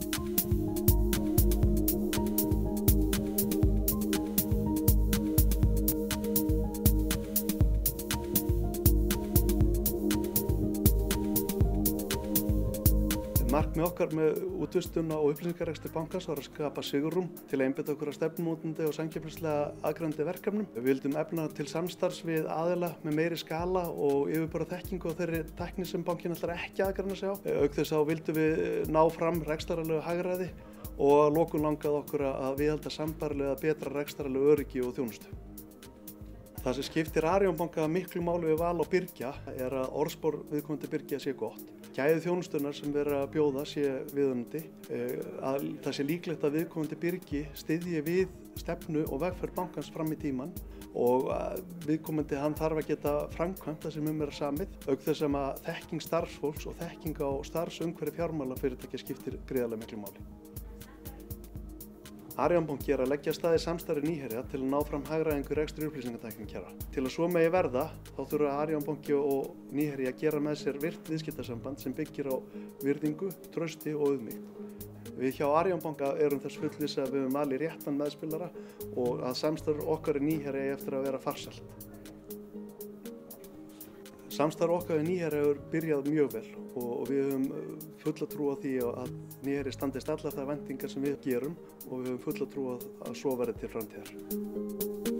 Thank you. Markmið okkar með útvistuna og upplýsingarekstri bankans var að skapa sigurum til að einbita okkur að stefnumótandi og samkjöfnislega aðgrandi verkefnum. Við vildum efna til samstarfs við aðila með meiri skala og yfirbara þekkingu og þeirri tekni sem bankin ætlar ekki aðgrana sig á. Auk þess að vildum við ná fram rekstaralegu hagræði og að lókun langað okkur að viðhalda sambarlega betra rekstaralegu öryggi og þjónustu. Það sem skiptir Arjónbanka miklu máli við val og byrkja er að orðspor viðkomandi byrkja sé gott. Gæði þjónustunar sem verður að bjóða sé viðöndi, að það sé líklegt að viðkomandi byrki styðji við stefnu og vegferð bankans fram í tíman og viðkomandi hann þarf að geta framkvæmt það sem um er að samið, auk þess að þekking starfsfólks og þekking á starfsumhverfi fjármála fyrirtækja skiptir greiðarlega miklu máli. Arjónbanki er að leggja staði samstarri nýherja til að ná fram hagraðingur ekstra upplýsingatækning kjara. Til að svo megi verða þá þurfa Arjónbanki og nýherja að gera með sér virt viðskiptasamband sem byggir á virðingu, trösti og auðmík. Við hjá Arjónbanka erum þess fullvis að við höfum alveg réttan meðspilara og að samstarf okkar í nýherja eftir að vera farsalt. Samstarf okkar í nýherja hefur byrjað mjög vel og við höfum fulla trú á því að nýherja standist allar það vendingar sem við gerum og við höfum fulla trú á að svo verði til framtíðar.